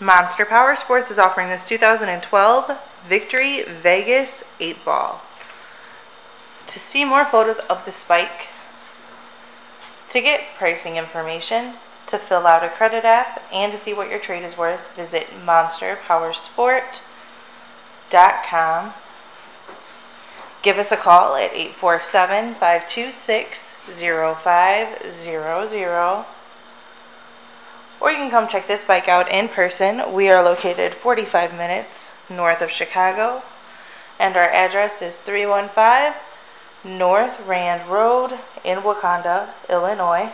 Monster Powersports is offering this 2012 Victory Vegas 8 Ball. To see more photos of the spike, to get pricing information, to fill out a credit app, and to see what your trade is worth, visit monsterpowersport.com. Give us a call at 847 526 0500 or you can come check this bike out in person. We are located 45 minutes north of Chicago, and our address is 315 North Rand Road in Wauconda, Illinois.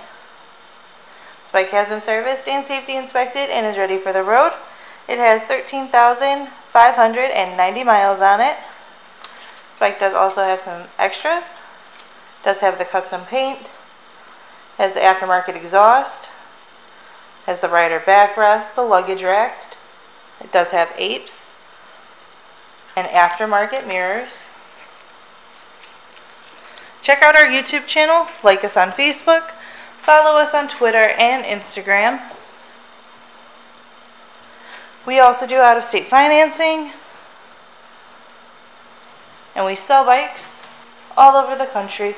This bike has been serviced and safety inspected and is ready for the road. It has 13,590 miles on it. This bike does also have some extras. Does have the custom paint, has the aftermarket exhaust, has the rider backrest, the luggage rack. It does have apes and aftermarket mirrors. Check out our YouTube channel, like us on Facebook, follow us on Twitter and Instagram. We also do out of state financing, and we sell bikes all over the country.